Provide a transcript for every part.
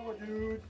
shower, dude.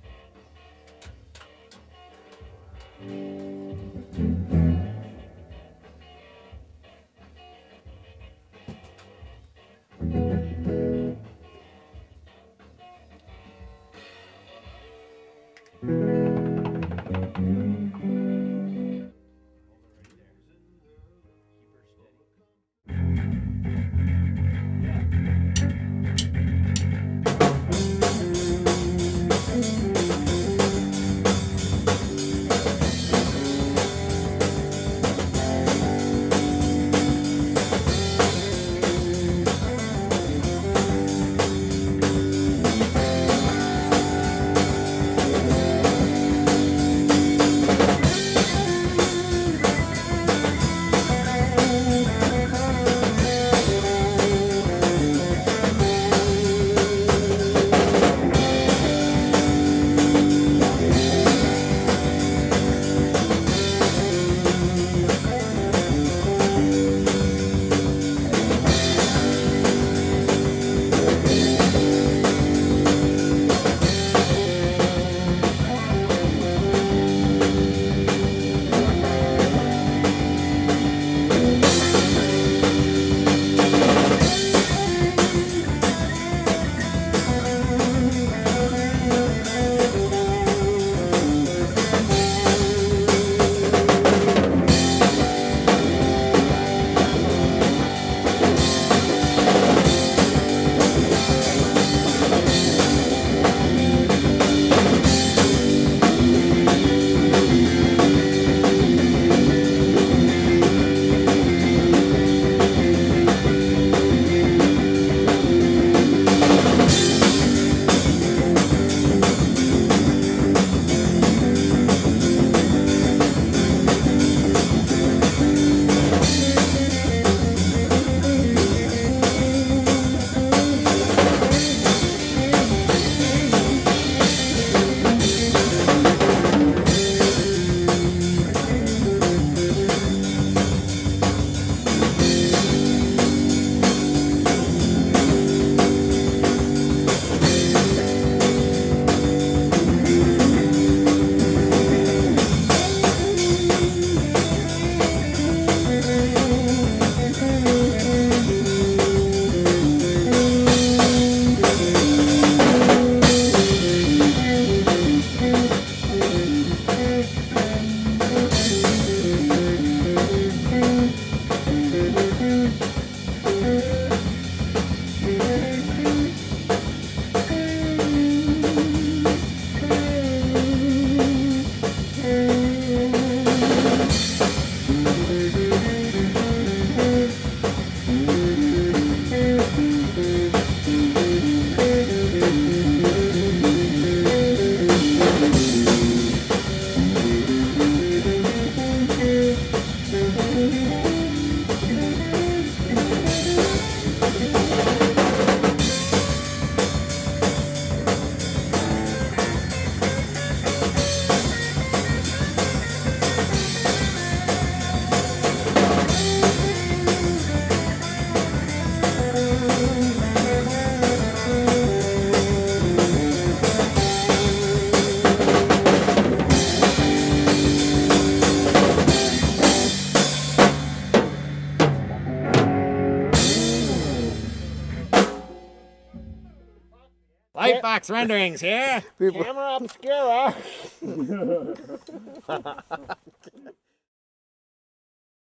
Lightbox renderings here. People- Camera obscura.